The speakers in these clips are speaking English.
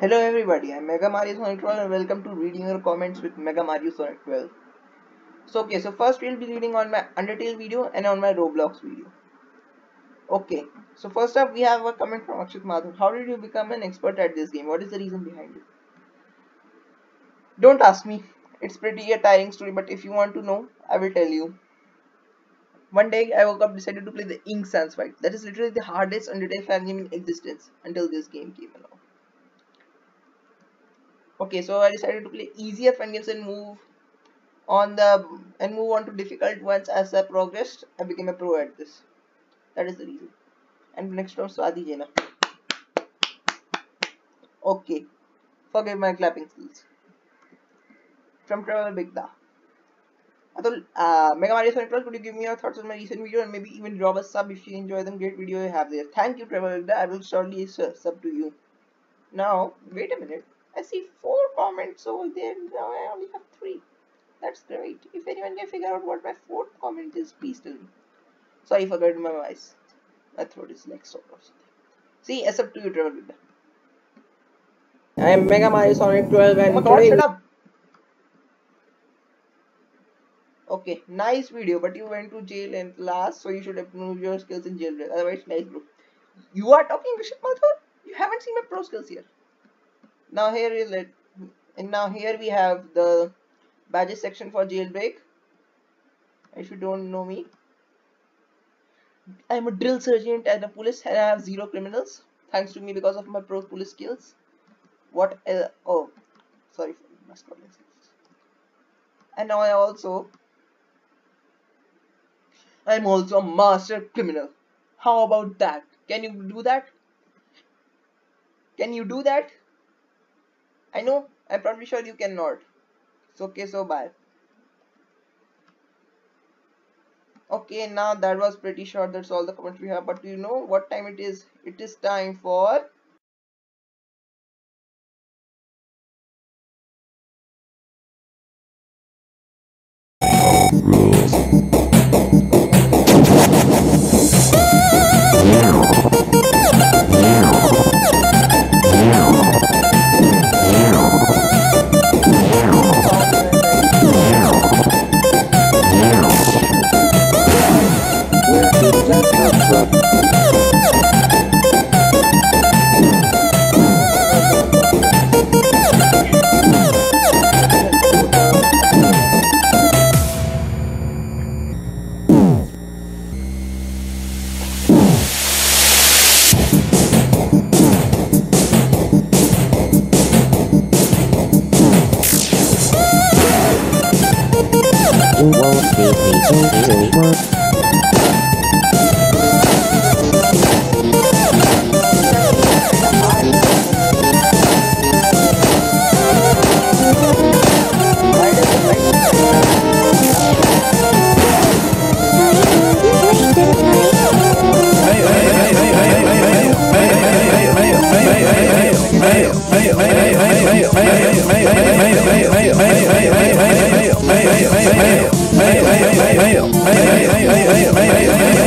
Hello everybody, I'm Mega Mario Sonic 12 and welcome to reading your comments with Mega Mario Sonic 12. So okay, so first we'll be reading on my Undertale video and on my Roblox video. Okay, so first up we have a comment from Akshit Madhav. How did you become an expert at this game? What is the reason behind it? Don't ask me. It's pretty a tiring story, but if you want to know, I will tell you. One day I woke up decided to play the Ink Sans fight. That is literally the hardest Undertale fan game in existence until this game came along. Okay, so I decided to play easier fun games and move on the and move on to difficult ones as I progressed. I became a pro at this. That is the reason. And next from Swati Jena. Okay, forgive my clapping skills. From Travel Bigda. Atul, uh, Mega Mario Sonic Plus, could you give me your thoughts on my recent video and maybe even drop a sub if you enjoy them? Great video you have there. Thank you, Travel Bigda. I will surely sub to you. Now, wait a minute. I see four comments over there. Now uh, I only have three. That's great. If anyone can figure out what my fourth comment is, please tell me. Sorry for getting my voice. My throat is like sore or something. See, it's up to you, travel with that. I am Mega Mario Sonic 12 and Oh god, today shut up! Okay, nice video, but you went to jail and last, so you should improve your skills in jail. Otherwise, nice bro. You are talking Bishop Mathur? You haven't seen my pro skills here. Now here is it, and now here we have the badges section for jailbreak. If you don't know me, I'm a drill sergeant at the police, and I have zero criminals thanks to me because of my pro police skills. What? Uh, oh, sorry for my skills. And now I also, I'm also a master criminal. How about that? Can you do that? Can you do that? I know, I'm probably sure you cannot. It's okay, so bye. Okay, now that was pretty short. That's all the comments we have. But you know what time it is? It is time for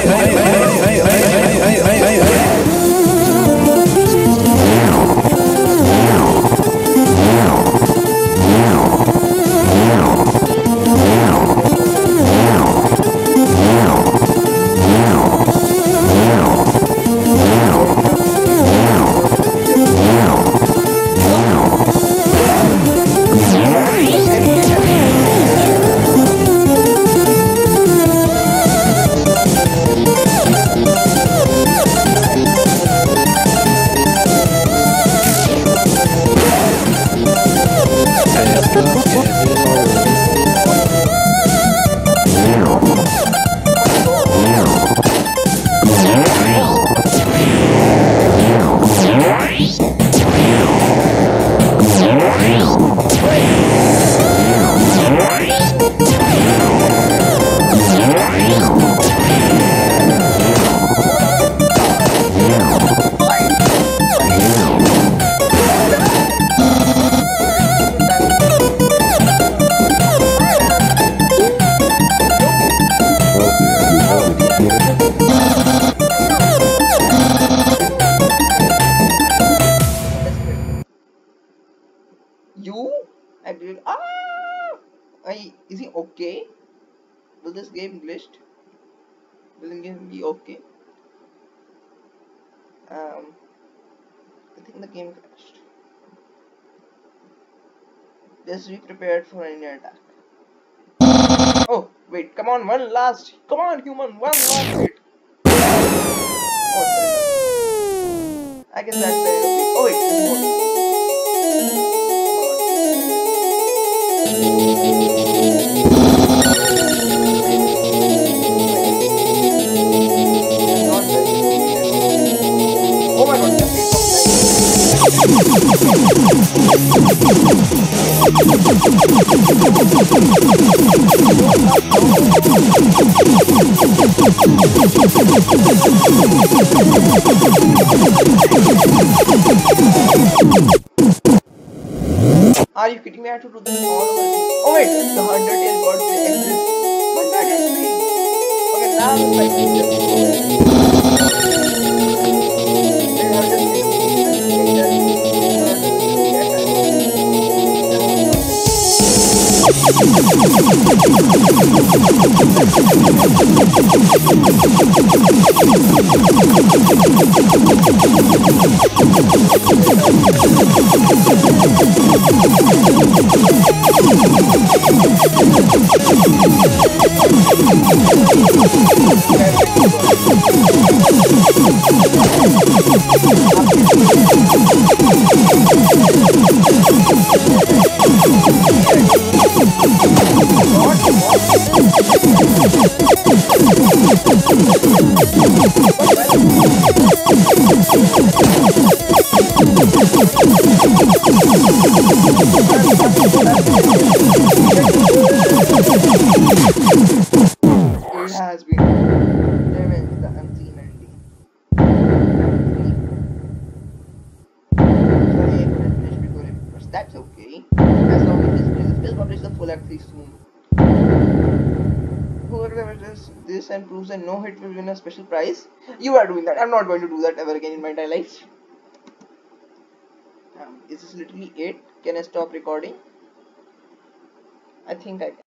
Yeah. This game glitched? The game be okay? Um, I think the game crashed. Just be prepared for any attack. Oh, wait, come on, one last. Come on, human, one last hit. Oh. I guess that's it. Oh, wait, you kidding me? I have to do this all over again. Oh wait, the Undertale god exists. Undertale thing. Okay, now I'm fighting this. Then I'll just do This and proves a no hit will win a special prize. You are doing that. I'm not going to do that ever again in my entire life. Um, is this literally it? Can I stop recording? I think I.